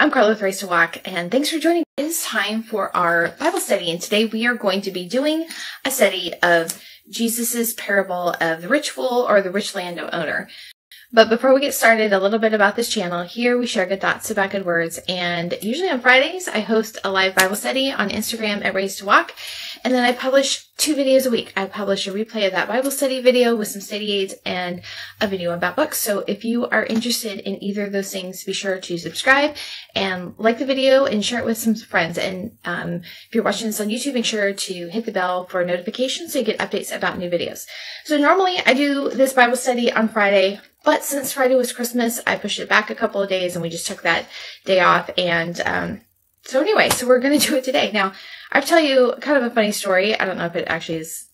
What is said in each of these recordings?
I'm Carla with Raised to Walk, and thanks for joining. It is time for our Bible study, and today we are going to be doing a study of Jesus's parable of the rich fool or the rich landowner. But before we get started, a little bit about this channel. Here we share good thoughts about good words. And usually on Fridays, I host a live Bible study on Instagram at Raised to Walk. And then I publish two videos a week. I publish a replay of that Bible study video with some study aids and a video about books. So if you are interested in either of those things, be sure to subscribe and like the video and share it with some friends. And um, if you're watching this on YouTube, make sure to hit the bell for notifications so you get updates about new videos. So normally I do this Bible study on Friday but since Friday was Christmas, I pushed it back a couple of days and we just took that day off. And um, so anyway, so we're going to do it today. Now, I'll tell you kind of a funny story. I don't know if it actually is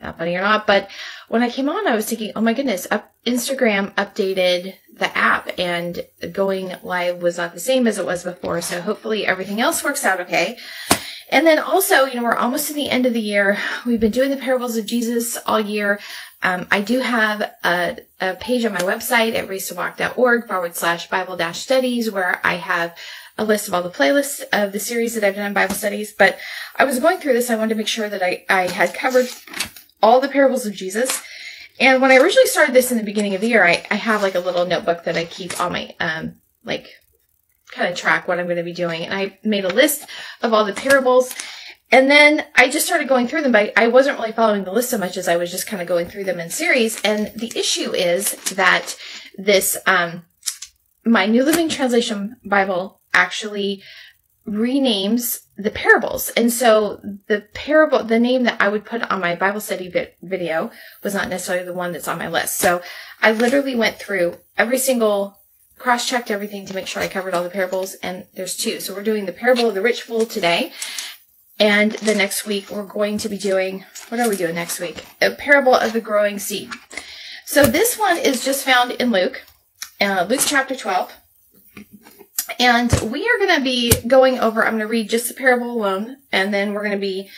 funny or not, but when I came on, I was thinking, oh my goodness, up, Instagram updated the app and going live was not the same as it was before. So hopefully everything else works out okay. And then also, you know, we're almost to the end of the year. We've been doing the parables of Jesus all year. Um, I do have a, a, page on my website at raisedtowalk.org forward slash Bible dash studies where I have a list of all the playlists of the series that I've done Bible studies. But I was going through this. I wanted to make sure that I, I had covered all the parables of Jesus. And when I originally started this in the beginning of the year, I, I have like a little notebook that I keep all my, um, like kind of track what I'm going to be doing. And I made a list of all the parables and then I just started going through them, but I wasn't really following the list so much as I was just kind of going through them in series. And the issue is that this, um, my New Living Translation Bible actually renames the parables. And so the parable, the name that I would put on my Bible study vi- video was not necessarily the one that's on my list. So I literally went through every single cross checked everything to make sure I covered all the parables. And there's two. So we're doing the parable of the rich fool today. And the next week, we're going to be doing, what are we doing next week? A parable of the growing seed. So this one is just found in Luke, uh, Luke chapter 12. And we are going to be going over, I'm going to read just the parable alone, and then we're going to be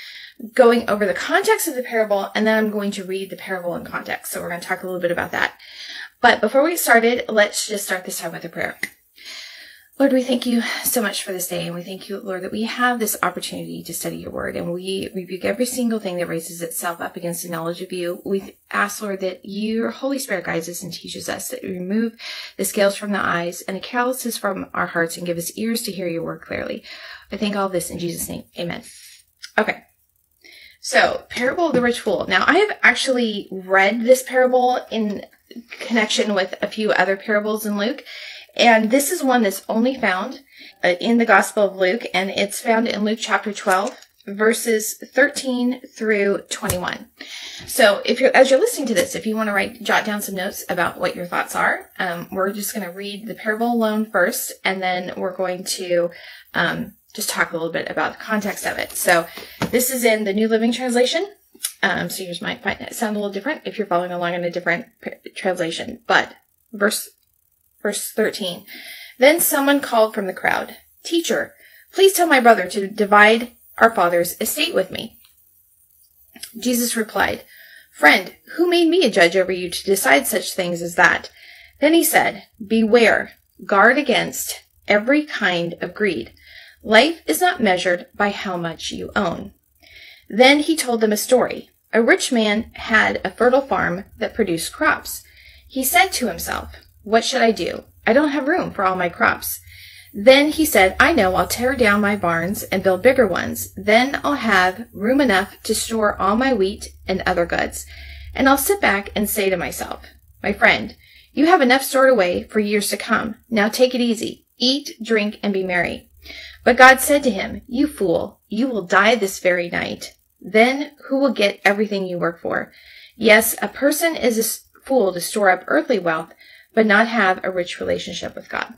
going over the context of the parable, and then I'm going to read the parable in context. So we're going to talk a little bit about that. But before we started, let's just start this time with a prayer. Lord, we thank you so much for this day. And we thank you, Lord, that we have this opportunity to study your word. And we rebuke every single thing that raises itself up against the knowledge of you. We ask, Lord, that your Holy Spirit guides us and teaches us, that you remove the scales from the eyes and the calluses from our hearts and give us ears to hear your word clearly. I thank all this in Jesus' name. Amen. Okay. So, parable of the rich fool. Now, I have actually read this parable in connection with a few other parables in Luke. And this is one that's only found uh, in the Gospel of Luke, and it's found in Luke chapter 12, verses 13 through 21. So if you're, as you're listening to this, if you want to write, jot down some notes about what your thoughts are, um, we're just going to read the parable alone first, and then we're going to, um, just talk a little bit about the context of it. So this is in the New Living Translation. Um, so you just might find sound a little different if you're following along in a different translation. But verse Verse 13. Then someone called from the crowd, Teacher, please tell my brother to divide our father's estate with me. Jesus replied, Friend, who made me a judge over you to decide such things as that? Then he said, Beware, guard against every kind of greed. Life is not measured by how much you own. Then he told them a story. A rich man had a fertile farm that produced crops. He said to himself, what should I do? I don't have room for all my crops. Then he said, I know, I'll tear down my barns and build bigger ones. Then I'll have room enough to store all my wheat and other goods. And I'll sit back and say to myself, my friend, you have enough stored away for years to come. Now take it easy. Eat, drink, and be merry. But God said to him, You fool, you will die this very night. Then who will get everything you work for? Yes, a person is a fool to store up earthly wealth, but not have a rich relationship with God.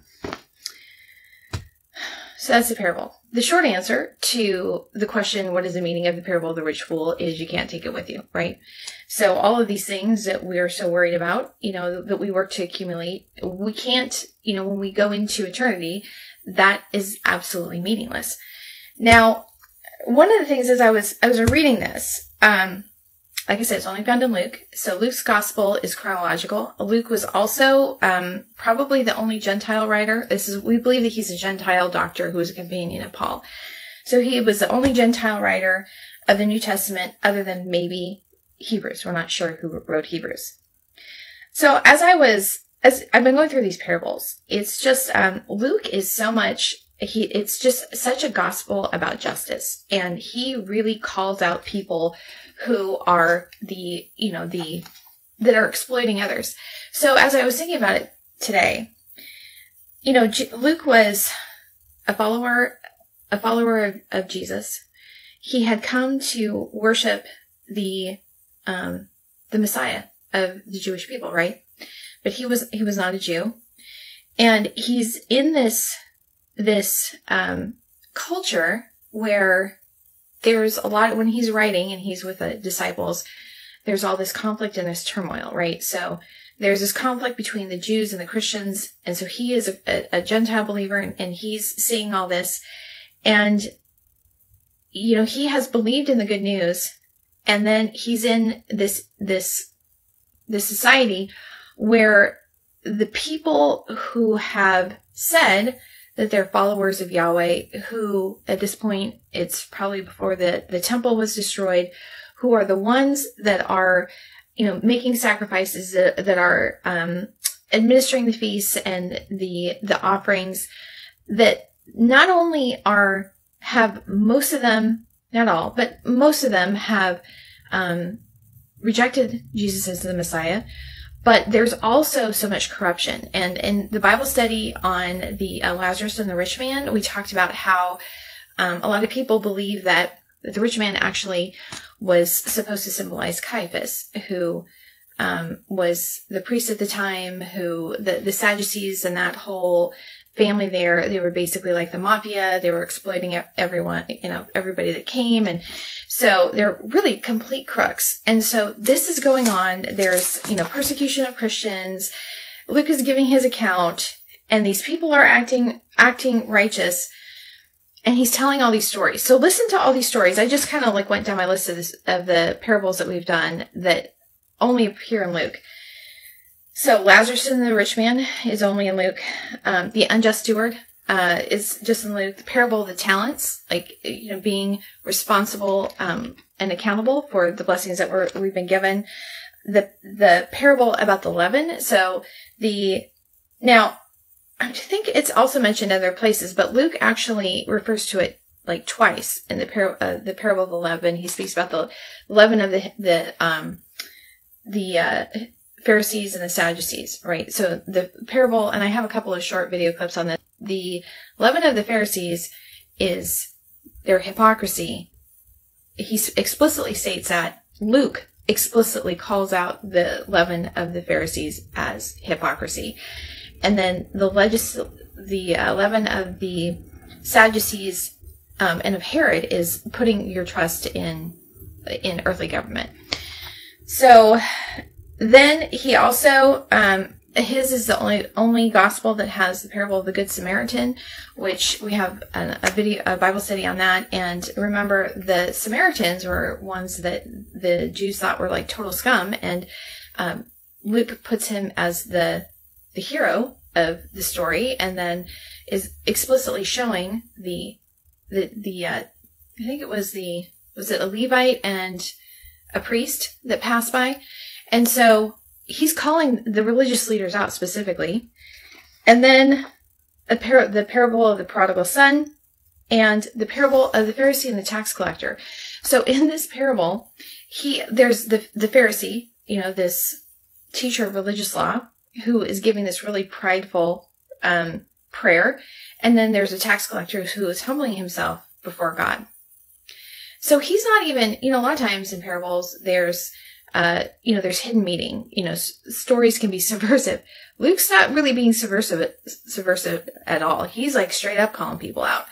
So that's the parable. The short answer to the question, what is the meaning of the parable of the rich fool, is you can't take it with you, right? So all of these things that we're so worried about, you know, that we work to accumulate, we can't, you know, when we go into eternity, that is absolutely meaningless. Now, one of the things as I was, I was reading this, um, like I said, it's only found in Luke. So Luke's gospel is chronological. Luke was also um, probably the only Gentile writer. This is we believe that he's a Gentile doctor who was a companion of Paul. So he was the only Gentile writer of the New Testament, other than maybe Hebrews. We're not sure who wrote Hebrews. So as I was, as I've been going through these parables, it's just um, Luke is so much he it's just such a gospel about justice. And he really calls out people who are the you know the that are exploiting others. So as i was thinking about it today you know luke was a follower a follower of, of jesus. He had come to worship the um the messiah of the jewish people right? But he was he was not a jew. And he's in this this um, culture where there's a lot when he's writing and he's with the disciples there's all this conflict and this turmoil right? So there's this conflict between the jews and the christians and so he is a, a, a gentile believer and, and he's seeing all this. And you know he has believed in the good news and then he's in this this this society where the people who have said that they're followers of Yahweh who at this point it's probably before the the temple was destroyed who are the ones that are you know making sacrifices that, that are um, administering the feasts and the the offerings that not only are have most of them not all but most of them have um, rejected Jesus as the Messiah but there's also so much corruption. And in the Bible study on the uh, Lazarus and the rich man, we talked about how um, a lot of people believe that the rich man actually was supposed to symbolize Caiaphas, who um, was the priest at the time, who the, the Sadducees and that whole family there, they were basically like the mafia. They were exploiting everyone, you know, everybody that came. And so they're really complete crooks. And so this is going on. There's, you know, persecution of Christians. Luke is giving his account and these people are acting, acting righteous. And he's telling all these stories. So listen to all these stories. I just kind of like went down my list of, this, of the parables that we've done that only appear in Luke. So Lazarus and the rich man is only in Luke. Um, the unjust steward uh, is just in Luke. The parable of the talents, like you know, being responsible um, and accountable for the blessings that we're, we've been given. The the parable about the leaven. So the now I think it's also mentioned other places, but Luke actually refers to it like twice in the par- uh, the parable of the leaven. He speaks about the leaven of the the um the uh, Pharisees and the Sadducees, right? So the parable, and I have a couple of short video clips on this. The leaven of the Pharisees is their hypocrisy. He explicitly states that Luke explicitly calls out the leaven of the Pharisees as hypocrisy. And then the legis- the uh, leaven of the Sadducees um, and of Herod is putting your trust in in earthly government. So then he also um, his is the only only gospel that has the parable of the good samaritan which we have a, a, video a bible study on that. And remember the samaritans were ones that the jews thought were like total scum. And um, luke puts him as the the hero of the story and then is explicitly showing the the the uh, i think it was the was it a levite and a priest that passed by and so he's calling the religious leaders out specifically. And then par- the parable of the prodigal son and the parable of the Pharisee and the tax collector. So in this parable, he there's the the Pharisee, you know, this teacher of religious law who is giving this really prideful um, prayer, and then there's a tax collector who is humbling himself before God. So he's not even, you know, a lot of times in parables, there's uh, you know, there's hidden meaning. You know, s- stories can be subversive. Luke's not really being subversive, subversive at all. He's like straight up calling people out.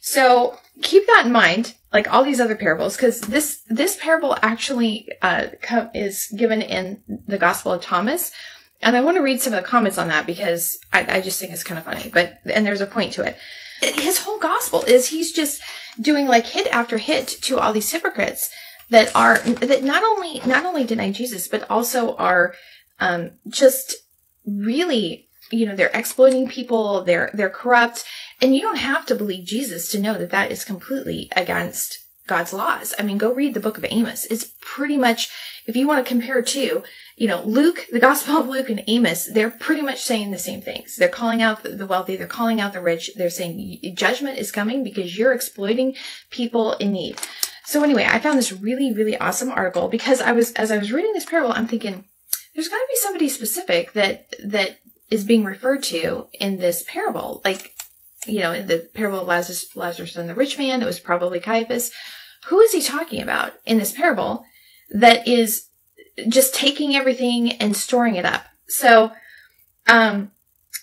So keep that in mind, like all these other parables, because this this parable actually uh, co- is given in the Gospel of Thomas, and I want to read some of the comments on that because I, I just think it's kind of funny. But and there's a point to it. His whole gospel is he's just doing like hit after hit to all these hypocrites that are that not only not only deny Jesus, but also are um, just really you know they're exploiting people they're they're corrupt and you don't have to believe jesus to know that that is completely against god's laws. I mean go read the book of amos. It's pretty much if you want to compare to you know luke the gospel of luke and amos they're pretty much saying the same things. They're calling out the wealthy they're calling out the rich they're saying judgment is coming because you're exploiting people in need so anyway i found this really really awesome article because i was as i was reading this parable i'm thinking there's got to be somebody specific that that is being referred to in this parable. Like, you know, in the parable of Lazarus, Lazarus and the rich man, it was probably Caiaphas. Who is he talking about in this parable that is just taking everything and storing it up? So, um,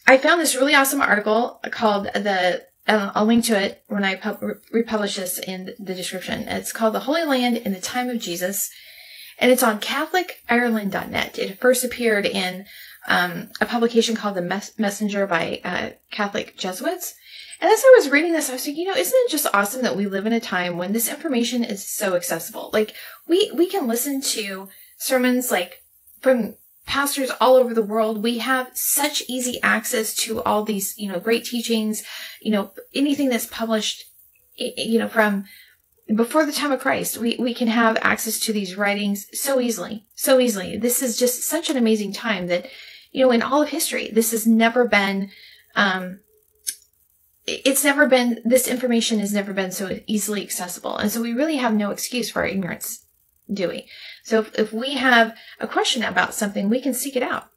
I found this really awesome article called the, uh, I'll link to it when I pub- republish this in the description. It's called The Holy Land in the Time of Jesus. And it's on CatholicIreland.net. It first appeared in um, a publication called The Mes- Messenger by uh, Catholic Jesuits. And as I was reading this, I was thinking, you know, isn't it just awesome that we live in a time when this information is so accessible? Like we we can listen to sermons like from pastors all over the world. We have such easy access to all these, you know, great teachings, you know, anything that's published, you know, from before the time of Christ, we, we can have access to these writings so easily, so easily. This is just such an amazing time that you know, in all of history, this has never been, um, it's never been, this information has never been so easily accessible. And so we really have no excuse for our ignorance, do we? So if, if we have a question about something, we can seek it out.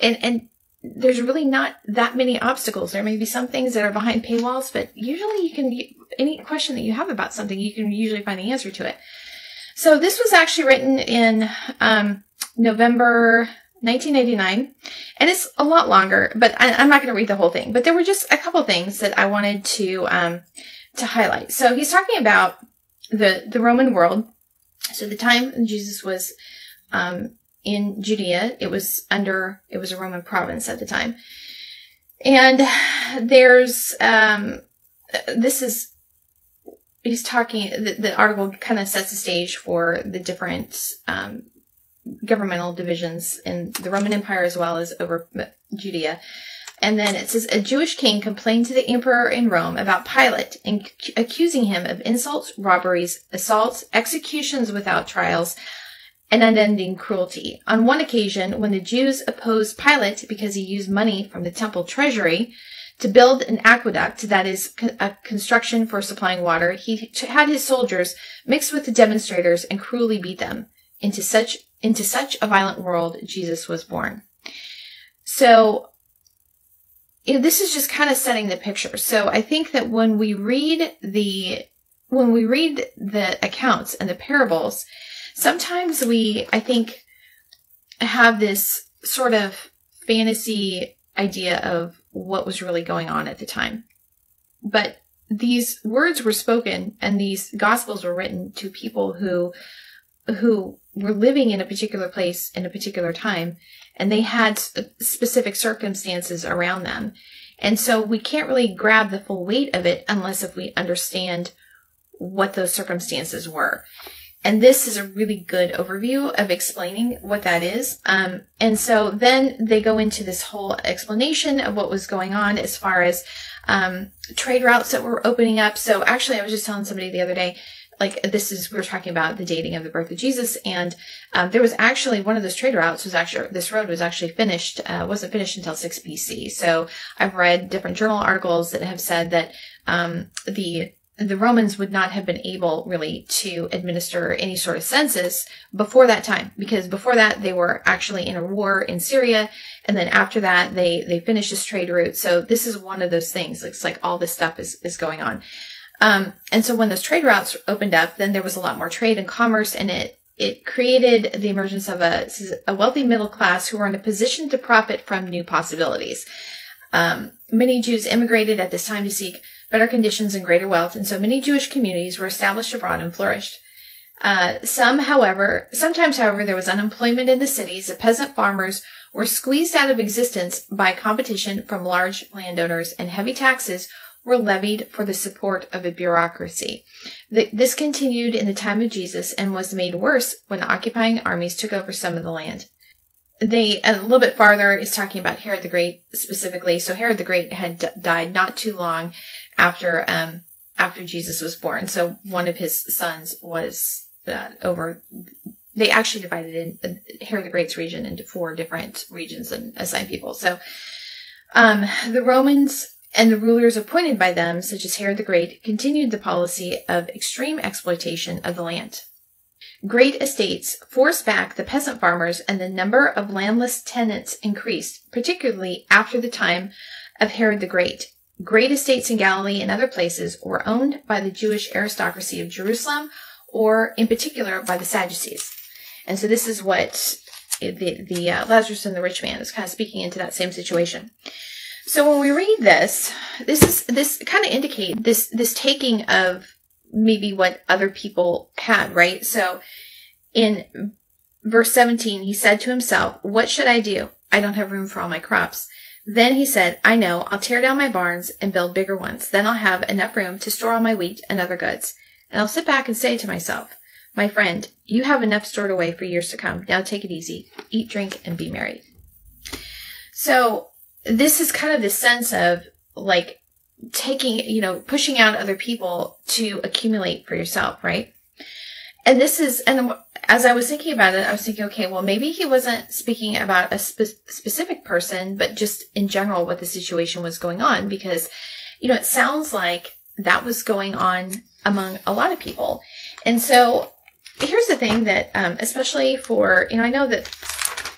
And, and there's really not that many obstacles. There may be some things that are behind paywalls, but usually you can, any question that you have about something, you can usually find the answer to it. So this was actually written in um, November 1989. And it's a lot longer, but I, am not going to read the whole thing. But there were just a couple things that I wanted to um, to highlight. So he's talking about the the Roman world. So the time Jesus was um, in Judea, it was under it was a Roman province at the time, and there's um, this is he's talking the, the article kind of sets the stage for the different um, governmental divisions in the Roman Empire as well as over Judea. And then it says a Jewish king complained to the emperor in Rome about Pilate and accusing him of insults, robberies, assaults, executions without trials, and unending cruelty. On one occasion, when the Jews opposed Pilate because he used money from the temple treasury to build an aqueduct, that is a construction for supplying water, he had his soldiers mix with the demonstrators and cruelly beat them into such into such a violent world Jesus was born. So this is just kind of setting the picture. So I think that when we read the when we read the accounts and the parables, sometimes we I think have this sort of fantasy idea of what was really going on at the time. But these words were spoken and these gospels were written to people who who were living in a particular place in a particular time and they had specific circumstances around them. And so we can't really grab the full weight of it unless if we understand what those circumstances were. And this is a really good overview of explaining what that is. Um, and so then they go into this whole explanation of what was going on as far as um, trade routes that were opening up. So actually, I was just telling somebody the other day, like this is we are talking about the dating of the birth of Jesus, and um, there was actually one of those trade routes was actually this road was actually finished uh, wasn't finished until six BC. So I've read different journal articles that have said that um, the the Romans would not have been able really to administer any sort of census before that time, because before that they were actually in a war in Syria, and then after that they they finished this trade route. So this is one of those things. It's like all this stuff is is going on. Um, and so when those trade routes opened up, then there was a lot more trade and commerce, and it it created the emergence of a, a wealthy middle class who were in a position to profit from new possibilities. Um, many Jews immigrated at this time to seek better conditions and greater wealth, and so many Jewish communities were established abroad and flourished. Uh, some, however, sometimes, however, there was unemployment in the cities. The peasant farmers were squeezed out of existence by competition from large landowners and heavy taxes were levied for the support of a bureaucracy. This continued in the time of Jesus and was made worse when occupying armies took over some of the land. They, a little bit farther, is talking about Herod the Great specifically. So Herod the Great had died not too long after, um, after Jesus was born. So one of his sons was uh, over they actually divided in uh, Herod the Great's region into four different regions and assigned people. So um, the Romans and the rulers appointed by them, such as Herod the Great, continued the policy of extreme exploitation of the land. Great estates forced back the peasant farmers, and the number of landless tenants increased, particularly after the time of Herod the Great. Great estates in Galilee and other places were owned by the Jewish aristocracy of Jerusalem, or in particular by the Sadducees. And so this is what the, the uh, Lazarus and the rich man is kind of speaking into that same situation. So when we read this, this is this kind of indicate this this taking of maybe what other people had, right? So in verse 17, he said to himself, What should I do? I don't have room for all my crops. Then he said, I know, I'll tear down my barns and build bigger ones. Then I'll have enough room to store all my wheat and other goods. And I'll sit back and say to myself, My friend, you have enough stored away for years to come. Now take it easy. Eat, drink, and be merry. So this is kind of the sense of like taking, you know, pushing out other people to accumulate for yourself, right? And this is, and as I was thinking about it, I was thinking, okay, well, maybe he wasn't speaking about a spe- specific person, but just in general what the situation was going on because, you know, it sounds like that was going on among a lot of people. And so here's the thing that, um, especially for, you know, I know that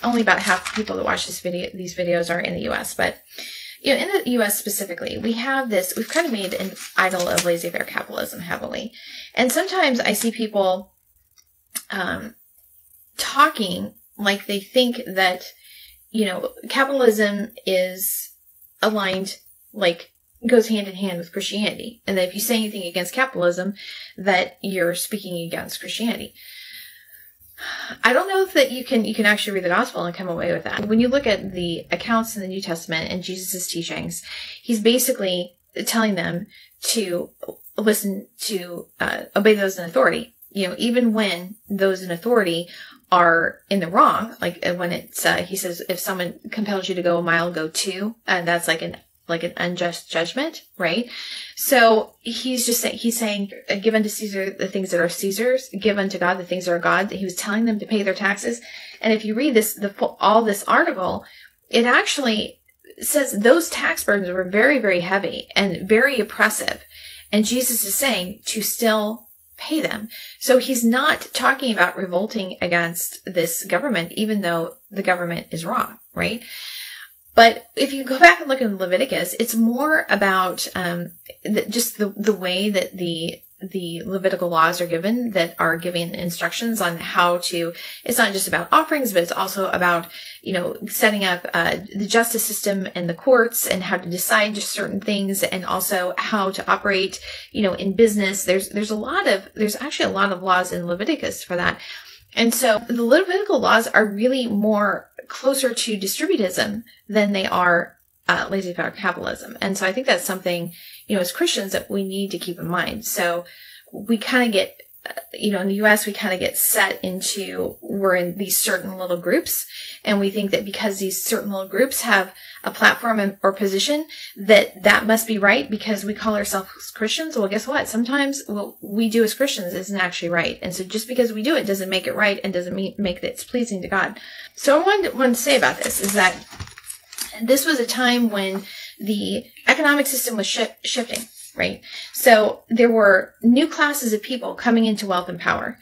only about half the people that watch this video, these videos are in the U.S., but you know, in the U.S. specifically, we have this. We've kind of made an idol of laissez-faire capitalism heavily, and sometimes I see people um, talking like they think that you know capitalism is aligned like goes hand in hand with Christianity, and that if you say anything against capitalism, that you're speaking against Christianity. I don't know that you can you can actually read the gospel and come away with that. When you look at the accounts in the New Testament and Jesus' teachings, he's basically telling them to listen to uh, obey those in authority. You know, even when those in authority are in the wrong, like uh, when it's uh, he says if someone compels you to go a mile, go two, and that's like an like an unjust judgment, right? So he's just saying, he's saying, uh, give unto Caesar the things that are Caesar's, give unto God the things that are God. He was telling them to pay their taxes. And if you read this, the all this article, it actually says those tax burdens were very, very heavy and very oppressive. And Jesus is saying to still pay them. So he's not talking about revolting against this government, even though the government is wrong, right? But if you go back and look in Leviticus, it's more about um, the, just the the way that the the Levitical laws are given that are giving instructions on how to. It's not just about offerings, but it's also about you know setting up uh, the justice system and the courts and how to decide just certain things, and also how to operate you know in business. There's there's a lot of there's actually a lot of laws in Leviticus for that. And so the Levitical laws are really more closer to distributism than they are uh, laissez-faire capitalism. And so I think that's something, you know, as Christians that we need to keep in mind. So we kind of get Uh, you know, in the US, we kind of get set into we're in these certain little groups, and we think that because these certain little groups have a platform or position, that that must be right because we call ourselves Christians. Well, guess what? Sometimes what we do as Christians isn't actually right, and so just because we do it doesn't make it right and doesn't make it it's pleasing to God. So, I want to say about this is that this was a time when the economic system was sh- shifting right? So there were new classes of people coming into wealth and power.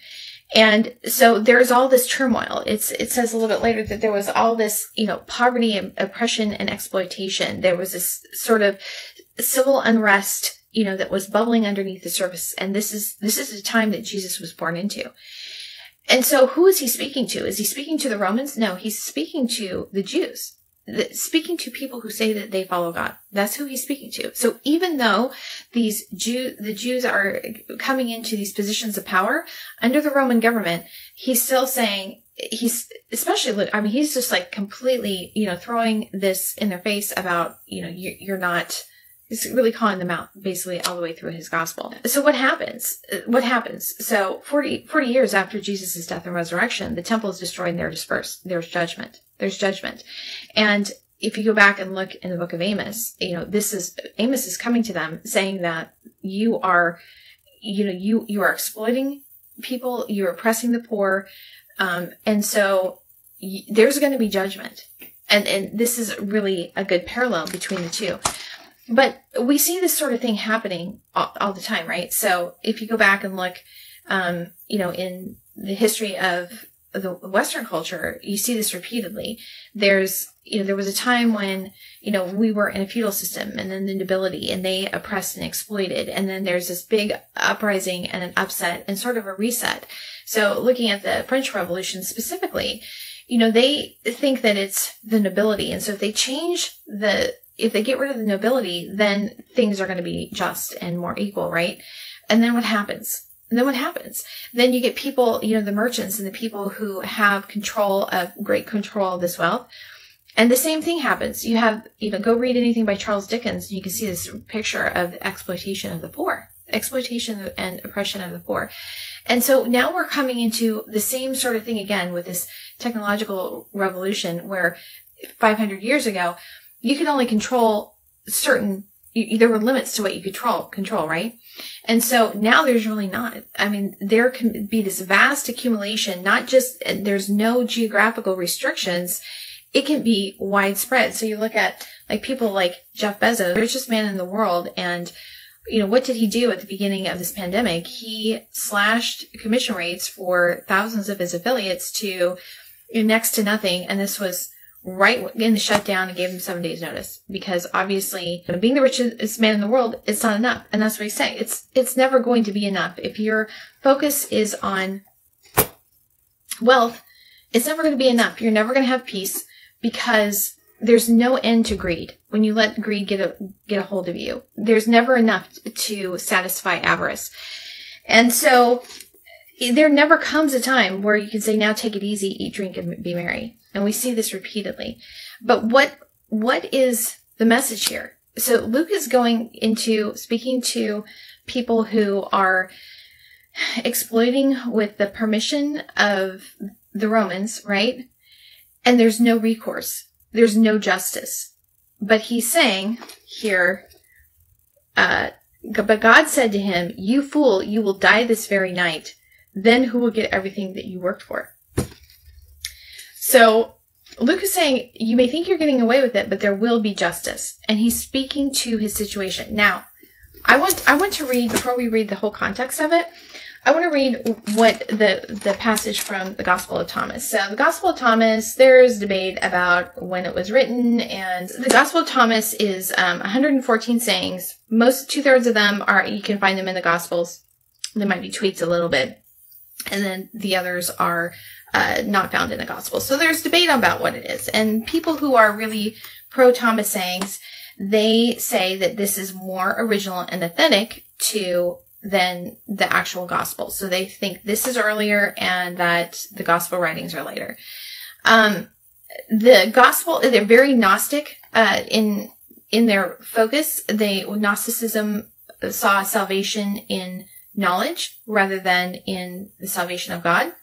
And so there's all this turmoil. It's, it says a little bit later that there was all this, you know, poverty and oppression and exploitation. There was this sort of civil unrest, you know, that was bubbling underneath the surface. And this is, this is the time that Jesus was born into. And so who is he speaking to? Is he speaking to the Romans? No, he's speaking to the Jews speaking to people who say that they follow God. That's who he's speaking to. So even though these Jew, the Jews are coming into these positions of power under the Roman government, he's still saying, he's especially, I mean, he's just like completely, you know, throwing this in their face about, you know, you're not, He's really calling them out basically all the way through his gospel. So what happens? What happens? So 40, 40 years after Jesus' death and resurrection, the temple is destroyed and they're dispersed. There's judgment. There's judgment. And if you go back and look in the book of Amos, you know, this is, Amos is coming to them saying that you are, you know, you, you are exploiting people, you're oppressing the poor. Um, and so y- there's going to be judgment. And, and this is really a good parallel between the two. But we see this sort of thing happening all, all the time, right? So if you go back and look, um, you know, in the history of the Western culture, you see this repeatedly. There's, you know, there was a time when, you know, we were in a feudal system and then the nobility and they oppressed and exploited. And then there's this big uprising and an upset and sort of a reset. So looking at the French Revolution specifically, you know, they think that it's the nobility. And so if they change the, if they get rid of the nobility, then things are going to be just and more equal, right? And then what happens? And then what happens? Then you get people, you know, the merchants and the people who have control of great control of this wealth. And the same thing happens. You have, you know, go read anything by Charles Dickens and you can see this picture of exploitation of the poor, exploitation and oppression of the poor. And so now we're coming into the same sort of thing again with this technological revolution where 500 years ago, you could only control certain you, there were limits to what you control control right? And so now there's really not. I mean there can be this vast accumulation not just there's no geographical restrictions. It can be widespread. So you look at like people like jeff bezos the richest man in the world and you know what did he do at the beginning of this pandemic? He slashed commission rates for thousands of his affiliates to next to nothing and this was right in the shutdown and gave him seven days notice. Because obviously being the richest man in the world it's not enough. And that's what he's saying. It's it's never going to be enough. If your focus is on wealth it's never going to be enough. You're never going to have peace because there's no end to greed. When you let greed get a get a hold of you there's never enough to satisfy avarice. And so there never comes a time where you can say now take it easy eat drink and be merry and we see this repeatedly. But what, what is the message here? So Luke is going into speaking to people who are exploiting with the permission of the Romans, right? And there's no recourse. There's no justice. But he's saying here, uh, but God said to him, you fool, you will die this very night. Then who will get everything that you worked for? So Luke is saying, you may think you're getting away with it, but there will be justice. And he's speaking to his situation. Now, I want, I want to read, before we read the whole context of it, I want to read what the, the passage from the Gospel of Thomas. So the Gospel of Thomas, there's debate about when it was written, and the Gospel of Thomas is um, 114 sayings. Most, two thirds of them are, you can find them in the Gospels. They might be tweaked a little bit. And then the others are uh, not found in the gospel. So there's debate about what it is. And people who are really pro Thomas sayings, they say that this is more original and authentic to than the actual gospel. So they think this is earlier and that the gospel writings are later. Um, the gospel, they're very Gnostic, uh, in, in their focus. They, Gnosticism saw salvation in knowledge rather than in the salvation of God.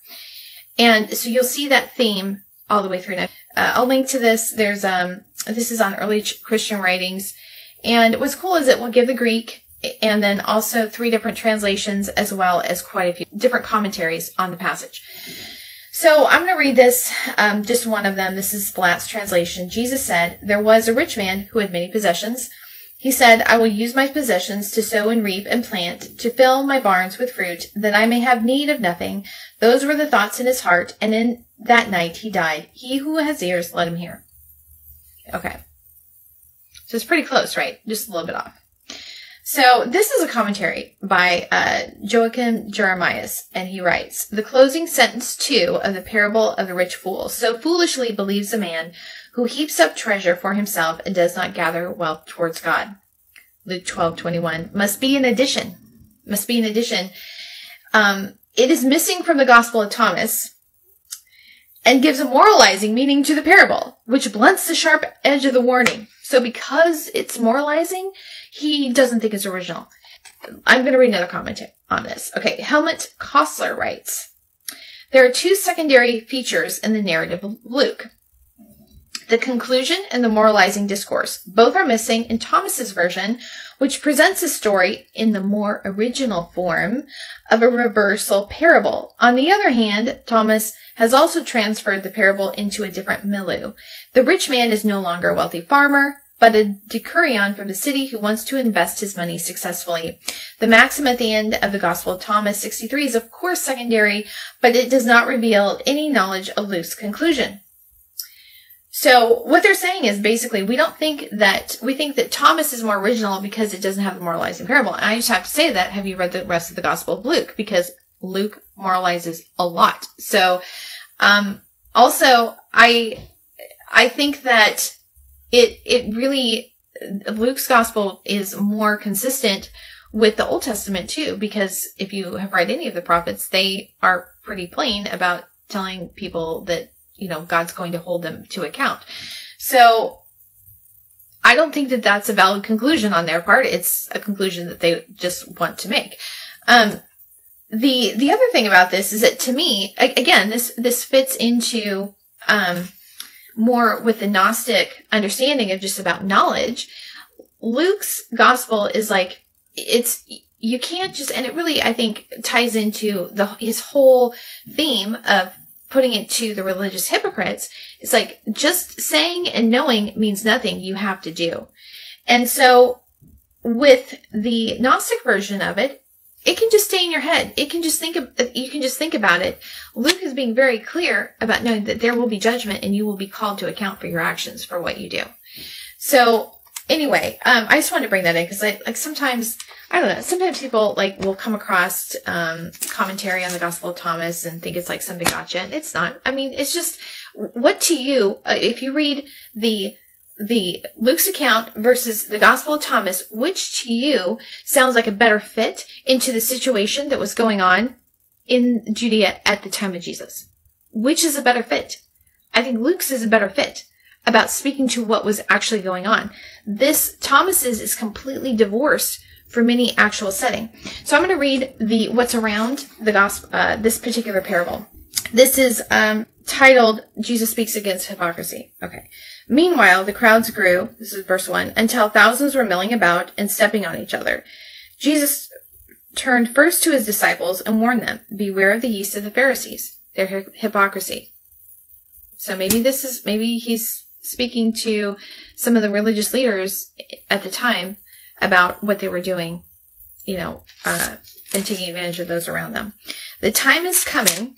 And so you'll see that theme all the way through. Now, uh, I'll link to this. There's, um, this is on early Christian writings. And what's cool is it will give the Greek and then also three different translations as well as quite a few different commentaries on the passage. So I'm going to read this, um, just one of them. This is Blatz translation. Jesus said, There was a rich man who had many possessions. He said, I will use my possessions to sow and reap and plant, to fill my barns with fruit, that I may have need of nothing. Those were the thoughts in his heart, and in that night he died. He who has ears, let him hear. Okay. So it's pretty close, right? Just a little bit off. So this is a commentary by uh, Joachim Jeremias, and he writes, The closing sentence, too, of the parable of the rich fool. So foolishly believes a man who heaps up treasure for himself and does not gather wealth towards God. Luke 12, 21. Must be an addition. Must be an addition. Um, it is missing from the Gospel of Thomas and gives a moralizing meaning to the parable, which blunts the sharp edge of the warning. So because it's moralizing, he doesn't think it's original. I'm going to read another comment on this. Okay, Helmut Koester writes, there are two secondary features in the narrative of Luke. The conclusion and the moralizing discourse. Both are missing in Thomas's version, which presents a story in the more original form of a reversal parable. On the other hand, Thomas has also transferred the parable into a different milieu. The rich man is no longer a wealthy farmer, but a decurion from the city who wants to invest his money successfully. The maxim at the end of the Gospel of Thomas 63 is of course secondary, but it does not reveal any knowledge of Luke's conclusion. So what they're saying is basically we don't think that we think that Thomas is more original because it doesn't have the moralizing parable. And I just have to say that have you read the rest of the Gospel of Luke because Luke moralizes a lot. So um also I I think that it it really Luke's gospel is more consistent with the Old Testament too because if you have read any of the prophets they are pretty plain about telling people that you know, God's going to hold them to account. So I don't think that that's a valid conclusion on their part. It's a conclusion that they just want to make. Um, the, the other thing about this is that to me, again, this, this fits into, um, more with the Gnostic understanding of just about knowledge. Luke's gospel is like, it's, you can't just, and it really, I think, ties into the, his whole theme of putting it to the religious hypocrites, it's like just saying and knowing means nothing. You have to do. And so with the Gnostic version of it, it can just stay in your head. It can just think of, you can just think about it. Luke is being very clear about knowing that there will be judgment and you will be called to account for your actions for what you do. So anyway, um, I just wanted to bring that in because like, like sometimes I don't know. Sometimes people like will come across um, commentary on the Gospel of Thomas and think it's like some big gotcha. And it's not. I mean, it's just what to you. Uh, if you read the the Luke's account versus the Gospel of Thomas, which to you sounds like a better fit into the situation that was going on in Judea at the time of Jesus? Which is a better fit? I think Luke's is a better fit about speaking to what was actually going on. This Thomas's is completely divorced from any actual setting. So I'm going to read the what's around the gospel, uh, this particular parable. This is um, titled "Jesus Speaks Against Hypocrisy." Okay. Meanwhile, the crowds grew. This is verse one until thousands were milling about and stepping on each other. Jesus turned first to his disciples and warned them, "Beware of the yeast of the Pharisees, their hypocrisy." So maybe this is maybe he's speaking to some of the religious leaders at the time about what they were doing, you know, uh, and taking advantage of those around them. The time is coming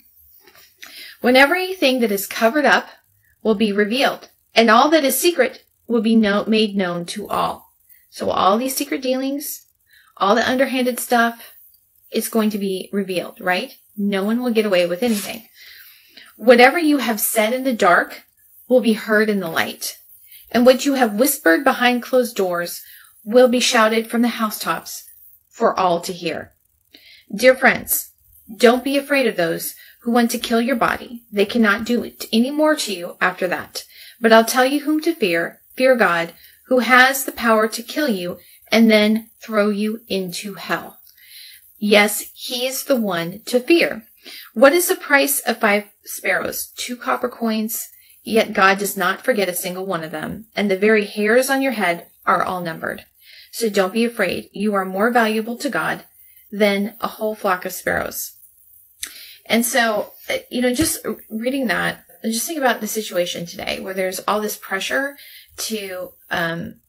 when everything that is covered up will be revealed, and all that is secret will be know- made known to all. So all these secret dealings, all the underhanded stuff, is going to be revealed, right? No one will get away with anything. Whatever you have said in the dark will be heard in the light, and what you have whispered behind closed doors will be shouted from the housetops for all to hear. Dear friends, don't be afraid of those who want to kill your body. They cannot do it any more to you after that. But I'll tell you whom to fear. Fear God, who has the power to kill you and then throw you into hell. Yes, he is the one to fear. What is the price of five sparrows? Two copper coins. Yet God does not forget a single one of them, and the very hairs on your head are all numbered. So don't be afraid. You are more valuable to God than a whole flock of sparrows. And so, you know, just reading that, just think about the situation today where there's all this pressure to, um,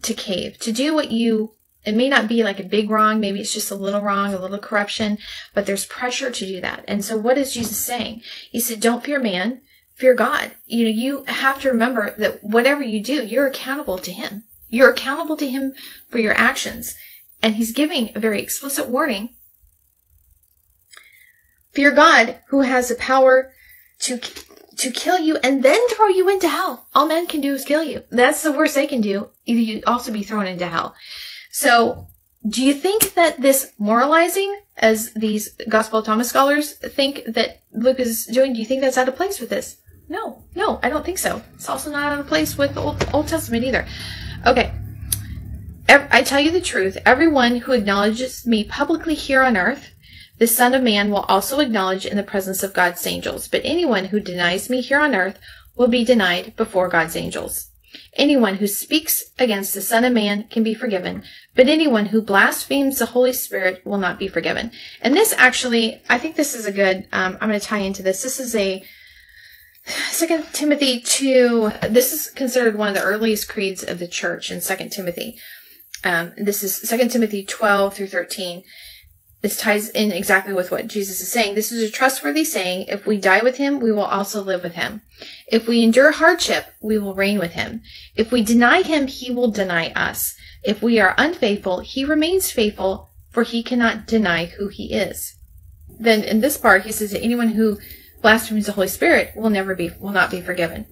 to cave, to do what you, it may not be like a big wrong, maybe it's just a little wrong, a little corruption, but there's pressure to do that. And so what is Jesus saying? He said, don't fear man, fear God. You know, you have to remember that whatever you do, you're accountable to him. You're accountable to him for your actions. And he's giving a very explicit warning. Fear God, who has the power to to kill you and then throw you into hell. All men can do is kill you. That's the worst they can do. You also be thrown into hell. So, do you think that this moralizing, as these Gospel of Thomas scholars think that Luke is doing, do you think that's out of place with this? No, no, I don't think so. It's also not out of place with the Old, Old Testament either. Okay. I tell you the truth. Everyone who acknowledges me publicly here on earth, the Son of Man will also acknowledge in the presence of God's angels. But anyone who denies me here on earth will be denied before God's angels. Anyone who speaks against the Son of Man can be forgiven, but anyone who blasphemes the Holy Spirit will not be forgiven. And this actually, I think this is a good, um, I'm going to tie into this. This is a Second Timothy 2, this is considered one of the earliest creeds of the church in Second Timothy. Um, this is Second Timothy 12 through 13. This ties in exactly with what Jesus is saying. This is a trustworthy saying. If we die with him, we will also live with him. If we endure hardship, we will reign with him. If we deny him, he will deny us. If we are unfaithful, he remains faithful, for he cannot deny who he is. Then in this part, he says that anyone who blasphemes the Holy Spirit will never be, will not be forgiven.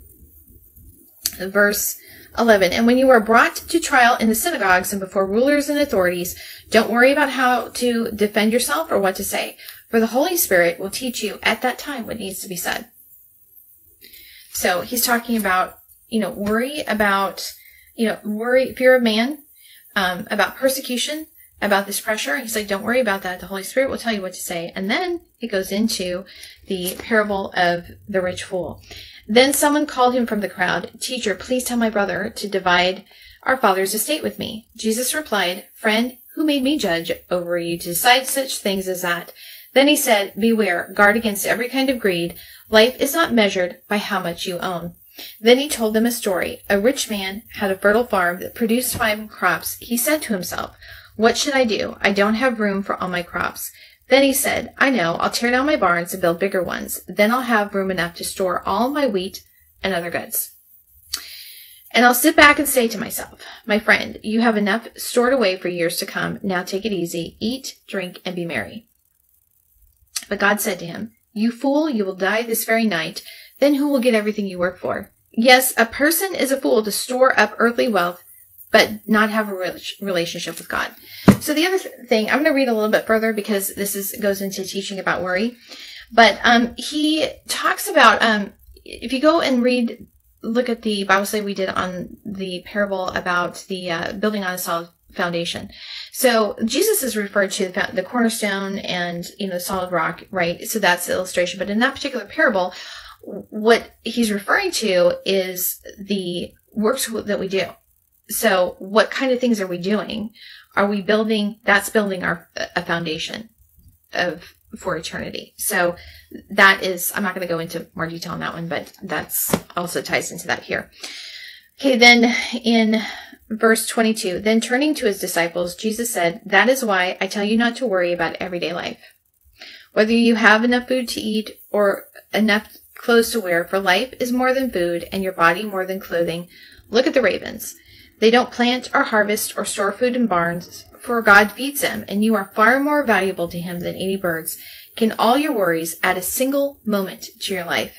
Verse 11. And when you are brought to trial in the synagogues and before rulers and authorities, don't worry about how to defend yourself or what to say, for the Holy Spirit will teach you at that time what needs to be said. So he's talking about, you know, worry about, you know, worry, fear of man, um, about persecution, about this pressure. He's like, don't worry about that. The Holy Spirit will tell you what to say. And then he goes into the parable of the rich fool. Then someone called him from the crowd, Teacher, please tell my brother to divide our father's estate with me. Jesus replied, Friend, who made me judge over you to decide such things as that? Then he said, Beware, guard against every kind of greed. Life is not measured by how much you own. Then he told them a story. A rich man had a fertile farm that produced fine crops. He said to himself, What should I do? I don't have room for all my crops. Then he said, I know, I'll tear down my barns and build bigger ones. Then I'll have room enough to store all my wheat and other goods. And I'll sit back and say to myself, my friend, you have enough stored away for years to come. Now take it easy, eat, drink, and be merry. But God said to him, You fool, you will die this very night. Then who will get everything you work for? Yes, a person is a fool to store up earthly wealth, but not have a relationship with God. So the other thing, I'm going to read a little bit further because this is goes into teaching about worry. But um, he talks about um, if you go and read, look at the Bible study we did on the parable about the uh, building on a solid foundation. So Jesus is referred to the, the cornerstone and you know solid rock, right? So that's the illustration. But in that particular parable, what he's referring to is the works that we do. So what kind of things are we doing? are we building that's building our a foundation of for eternity. So that is i'm not going to go into more detail on that one but that's also ties into that here. Okay then in verse 22 then turning to his disciples jesus said that is why i tell you not to worry about everyday life. Whether you have enough food to eat or enough clothes to wear for life is more than food and your body more than clothing look at the ravens they don't plant or harvest or store food in barns, for God feeds them, and you are far more valuable to him than any birds. Can all your worries add a single moment to your life?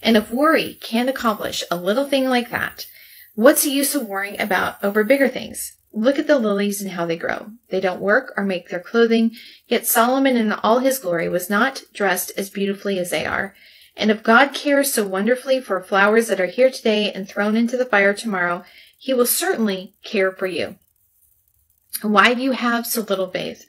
And if worry can't accomplish a little thing like that, what's the use of worrying about over bigger things? Look at the lilies and how they grow. They don't work or make their clothing, yet Solomon in all his glory was not dressed as beautifully as they are. And if God cares so wonderfully for flowers that are here today and thrown into the fire tomorrow, he will certainly care for you. Why do you have so little faith?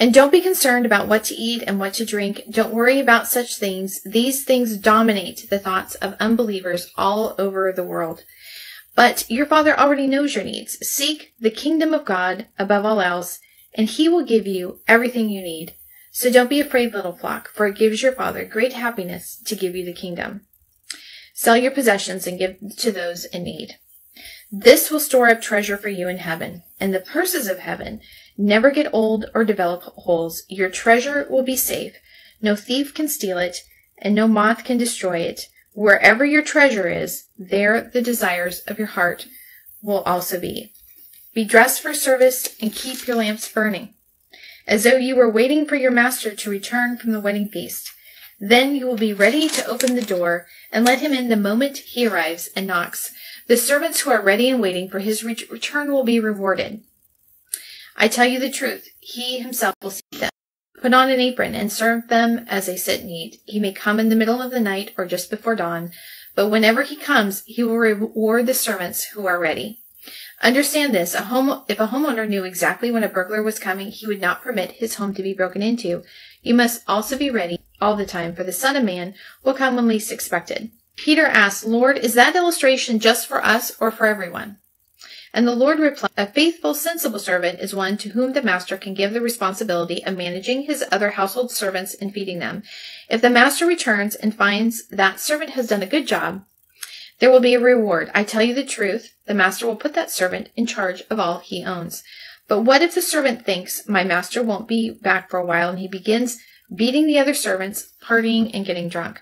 And don't be concerned about what to eat and what to drink. Don't worry about such things. These things dominate the thoughts of unbelievers all over the world. But your Father already knows your needs. Seek the kingdom of God above all else, and He will give you everything you need. So don't be afraid, little flock, for it gives your Father great happiness to give you the kingdom. Sell your possessions and give to those in need. This will store up treasure for you in heaven, and the purses of heaven never get old or develop holes. Your treasure will be safe. No thief can steal it, and no moth can destroy it. Wherever your treasure is, there the desires of your heart will also be. Be dressed for service and keep your lamps burning, as though you were waiting for your master to return from the wedding feast. Then you will be ready to open the door and let him in the moment he arrives and knocks. The servants who are ready and waiting for his return will be rewarded. I tell you the truth, he himself will see them. Put on an apron and serve them as they sit and eat. He may come in the middle of the night or just before dawn, but whenever he comes, he will reward the servants who are ready. Understand this, a home, if a homeowner knew exactly when a burglar was coming, he would not permit his home to be broken into. You must also be ready all the time, for the Son of Man will come when least expected. Peter asked, Lord, is that illustration just for us or for everyone? And the Lord replied, A faithful, sensible servant is one to whom the master can give the responsibility of managing his other household servants and feeding them. If the master returns and finds that servant has done a good job, there will be a reward. I tell you the truth, the master will put that servant in charge of all he owns. But what if the servant thinks, my master won't be back for a while, and he begins beating the other servants, partying, and getting drunk?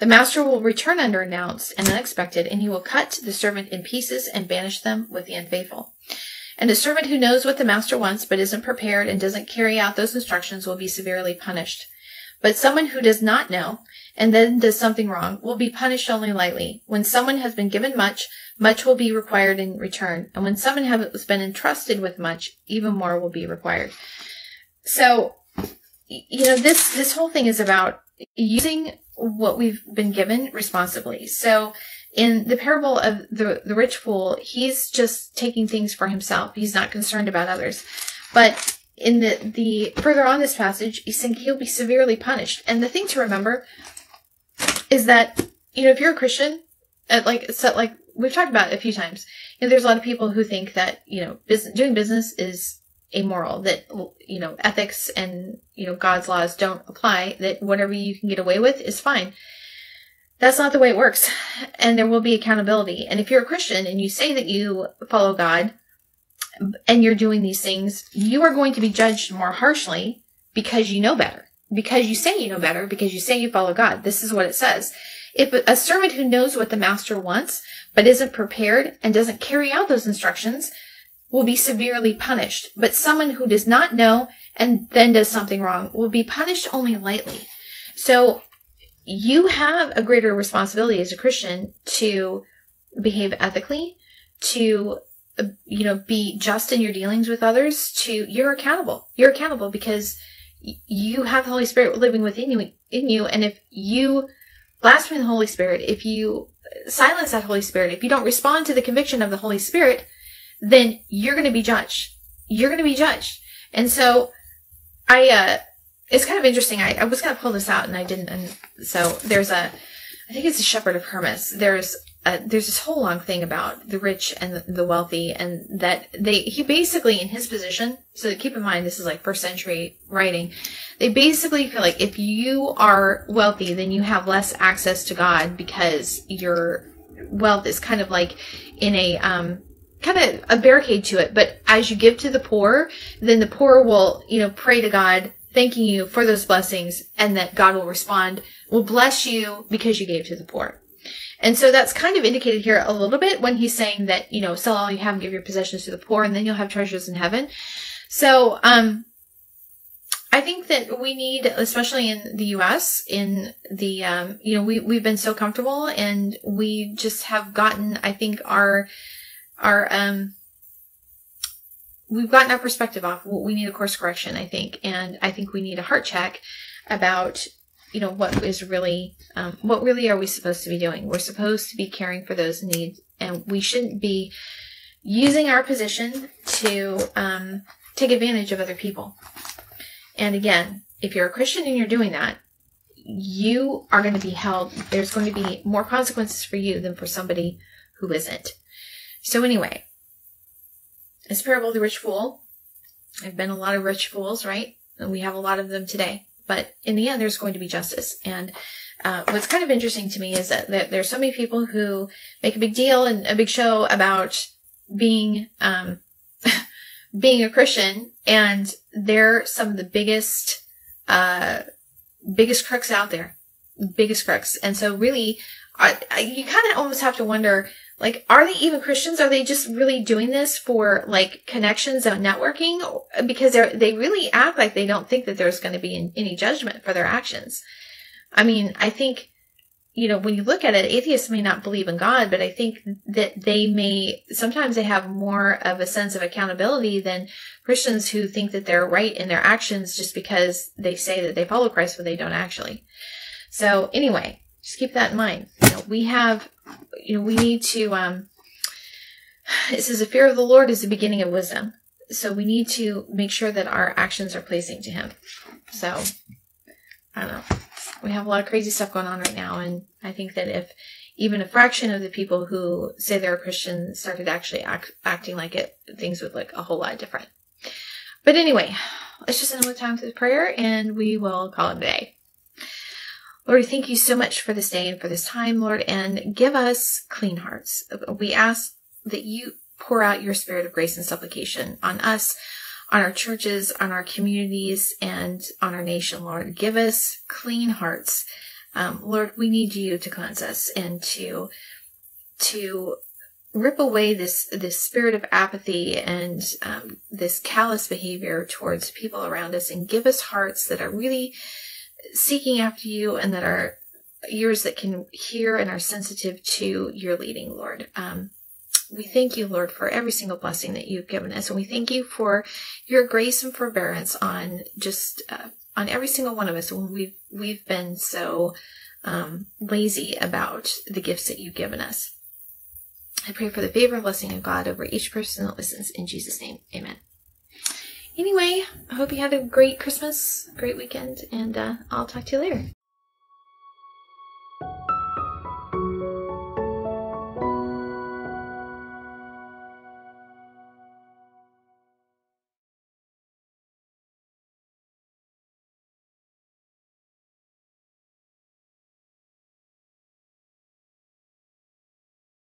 The master will return unannounced and unexpected, and he will cut the servant in pieces and banish them with the unfaithful. And a servant who knows what the master wants but isn't prepared and doesn't carry out those instructions will be severely punished. But someone who does not know and then does something wrong will be punished only lightly. When someone has been given much, much will be required in return. And when someone has been entrusted with much, even more will be required. So, you know, this, this whole thing is about using what we've been given responsibly. So in the parable of the, the rich fool, he's just taking things for himself. He's not concerned about others. But in the, the further on this passage, he's saying he'll be severely punished. And the thing to remember is that, you know, if you're a Christian, uh, like, so, like we've talked about a few times, you know, there's a lot of people who think that, you know, business, doing business is amoral, that, you know, ethics and, you know, God's laws don't apply, that whatever you can get away with is fine. That's not the way it works. And there will be accountability. And if you're a Christian and you say that you follow God and you're doing these things, you are going to be judged more harshly because you know better. Because you say you know better, because you say you follow God. This is what it says. If a servant who knows what the master wants, but isn't prepared and doesn't carry out those instructions, will be severely punished, but someone who does not know and then does something wrong will be punished only lightly. So you have a greater responsibility as a Christian to behave ethically, to you know be just in your dealings with others to you're accountable. You're accountable because you have the holy spirit living within you in you. And if you blaspheme the holy spirit if you silence that holy spirit if you don't respond to the conviction of the holy spirit then you're going to be judged. You're going to be judged. And so I, uh, it's kind of interesting. I, I was going to pull this out and I didn't. And so there's a, I think it's a shepherd of Hermas. There's a, there's this whole long thing about the rich and the wealthy and that they, he basically in his position, so keep in mind this is like first century writing, they basically feel like if you are wealthy, then you have less access to God because your wealth is kind of like in a, um, kind of a barricade to it. But as you give to the poor, then the poor will, you know, pray to God, thanking you for those blessings and that God will respond, will bless you because you gave to the poor. And so that's kind of indicated here a little bit when he's saying that, you know, sell all you have and give your possessions to the poor and then you'll have treasures in heaven. So, um, I think that we need, especially in the U.S., in the, um, you know, we, we've been so comfortable and we just have gotten, I think, our, our um we've gotten our perspective off. We need a course correction, I think, and I think we need a heart check about you know what is really um, what really are we supposed to be doing? We're supposed to be caring for those needs, and we shouldn't be using our position to um, take advantage of other people. And again, if you're a Christian and you're doing that, you are going to be held. There's going to be more consequences for you than for somebody who isn't. So anyway, this parable of the rich fool. I've been a lot of rich fools, right? And we have a lot of them today. But in the end, there's going to be justice. And uh, what's kind of interesting to me is that, that there's so many people who make a big deal and a big show about being um, being a Christian, and they're some of the biggest uh, biggest crooks out there, biggest crooks. And so, really, I, I, you kind of almost have to wonder like are they even christians? Are they just really doing this for like connections and networking? Because they they really act like they don't think that there's going to be any judgment for their actions. I mean i think you know when you look at it atheists may not believe in god but i think that they may sometimes they have more of a sense of accountability than christians who think that they're right in their actions just because they say that they follow christ but they don't actually. So anyway just keep that in mind. You know we have you know, we need to, um, it says the fear of the Lord is the beginning of wisdom. So we need to make sure that our actions are pleasing to Him. So I don't know. We have a lot of crazy stuff going on right now, and I think that if even a fraction of the people who say they're a Christian started actually act, acting like it, things would look a whole lot different. But anyway, let's just end with time for the prayer, and we will call it a day. Lord, thank you so much for this day and for this time, Lord, and give us clean hearts. We ask that you pour out your spirit of grace and supplication on us, on our churches, on our communities, and on our nation, Lord. Give us clean hearts. Um, Lord, we need you to cleanse us and to, to rip away this, this spirit of apathy and um, this callous behavior towards people around us and give us hearts that are really seeking after you and that are ears that can hear and are sensitive to your leading, Lord. Um, we thank you, Lord, for every single blessing that you've given us. And we thank you for your grace and forbearance on just, uh, on every single one of us when we've, we've been so, um, lazy about the gifts that you've given us. I pray for the favor and blessing of God over each person that listens in Jesus' name. Amen. Anyway, I hope you had a great Christmas, great weekend, and uh, I'll talk to you later.